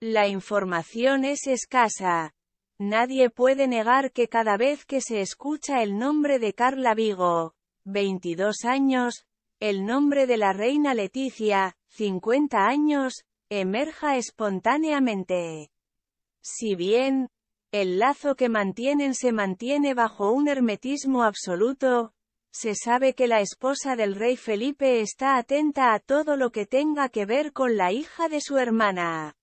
La información es escasa. Nadie puede negar que cada vez que se escucha el nombre de Carla Vigo, 22 años, el nombre de la reina Leticia, 50 años, emerja espontáneamente. Si bien, el lazo que mantienen se mantiene bajo un hermetismo absoluto, se sabe que la esposa del rey Felipe está atenta a todo lo que tenga que ver con la hija de su hermana.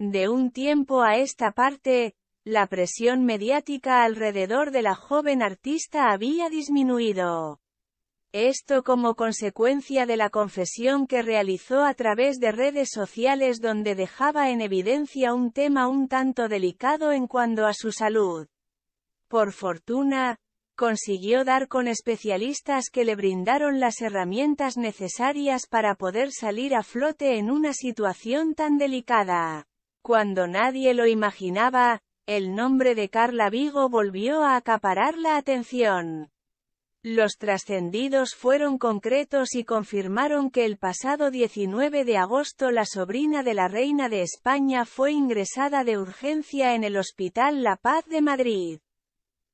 De un tiempo a esta parte, la presión mediática alrededor de la joven artista había disminuido. Esto como consecuencia de la confesión que realizó a través de redes sociales donde dejaba en evidencia un tema un tanto delicado en cuanto a su salud. Por fortuna, consiguió dar con especialistas que le brindaron las herramientas necesarias para poder salir a flote en una situación tan delicada. Cuando nadie lo imaginaba, el nombre de Carla Vigo volvió a acaparar la atención. Los trascendidos fueron concretos y confirmaron que el pasado 19 de agosto la sobrina de la reina de España fue ingresada de urgencia en el Hospital La Paz de Madrid.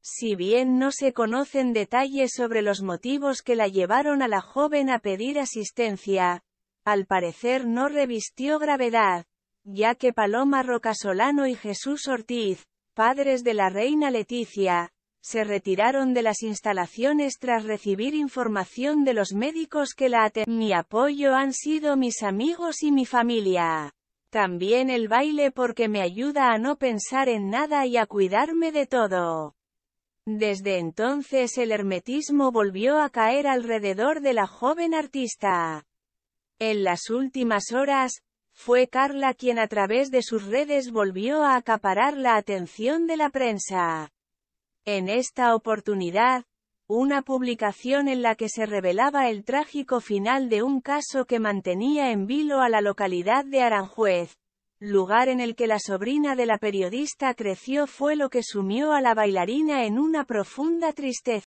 Si bien no se conocen detalles sobre los motivos que la llevaron a la joven a pedir asistencia, al parecer no revistió gravedad, ya que Paloma Rocasolano y Jesús Ortiz, padres de la reina Leticia, se retiraron de las instalaciones tras recibir información de los médicos que la atendían. Mi apoyo han sido mis amigos y mi familia. También el baile porque me ayuda a no pensar en nada y a cuidarme de todo. Desde entonces el hermetismo volvió a caer alrededor de la joven artista. En las últimas horas, fue Carla quien a través de sus redes volvió a acaparar la atención de la prensa. En esta oportunidad, una publicación en la que se revelaba el trágico final de un caso que mantenía en vilo a la localidad de Aranjuez, lugar en el que la sobrina de la periodista creció fue lo que sumió a la bailarina en una profunda tristeza.